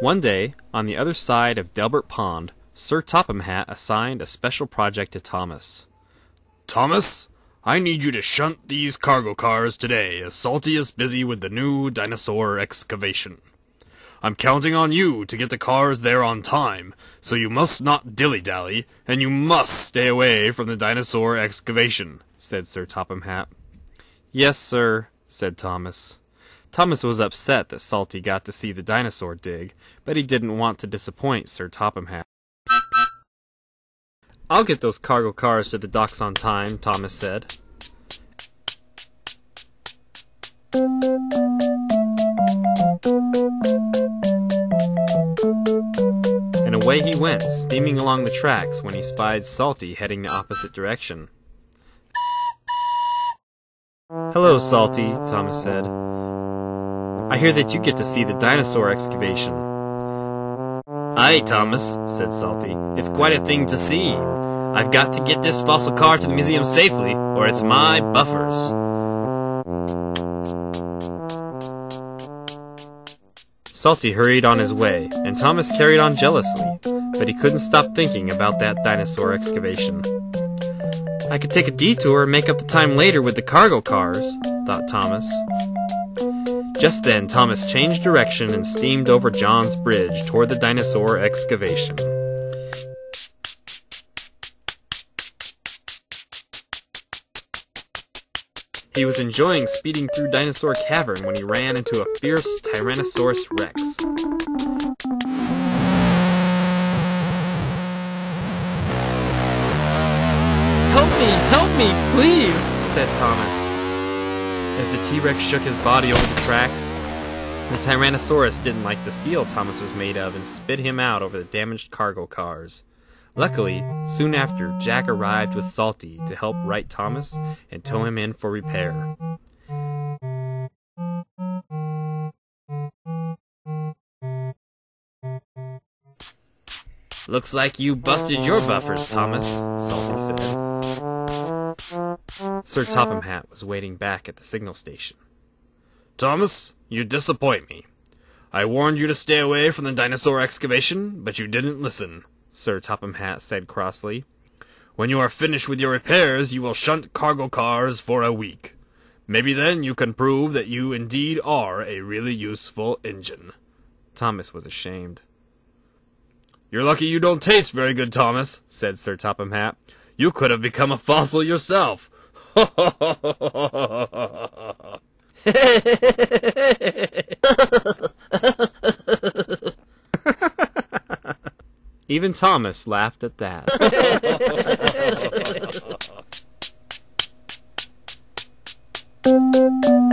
One day, on the other side of Delbert Pond, Sir Topham Hatt assigned a special project to Thomas. Thomas, I need you to shunt these cargo cars today as Salty is busy with the new dinosaur excavation. I'm counting on you to get the cars there on time, so you must not dilly dally, and you must stay away from the dinosaur excavation. said Sir Topham Hatt. Yes, sir, said Thomas. Thomas was upset that Salty got to see the dinosaur dig, but he didn't want to disappoint Sir Topham Hatt. I'll get those cargo cars to the docks on time, Thomas said. And away he went, steaming along the tracks when he spied Salty heading the opposite direction. Hello, Salty, Thomas said. I hear that you get to see the dinosaur excavation. Aye, Thomas, said Salty. It's quite a thing to see. I've got to get this fossil car to the museum safely, or it's my buffers. Salty hurried on his way, and Thomas carried on jealously, but he couldn't stop thinking about that dinosaur excavation. I could take a detour and make up the time later with the cargo cars, thought Thomas. Just then, Thomas changed direction and steamed over John's Bridge toward the dinosaur excavation. He was enjoying speeding through Dinosaur Cavern when he ran into a fierce Tyrannosaurus Rex. Help me! Help me! Please! said Thomas. As the T Rex shook his body over the tracks, the Tyrannosaurus didn't like the steel Thomas was made of and spit him out over the damaged cargo cars. Luckily, soon after, Jack arrived with Salty to help right Thomas and tow him in for repair. Looks like you busted your buffers, Thomas, Salty said. Sir Topham Hatt was waiting back at the signal station. Thomas, you disappoint me. I warned you to stay away from the dinosaur excavation, but you didn't listen, Sir Topham Hatt said crossly. When you are finished with your repairs, you will shunt cargo cars for a week. Maybe then you can prove that you indeed are a really useful engine. Thomas was ashamed. You're lucky you don't taste very good, Thomas, said Sir Topham Hatt. You could have become a fossil yourself. Even Thomas laughed at that.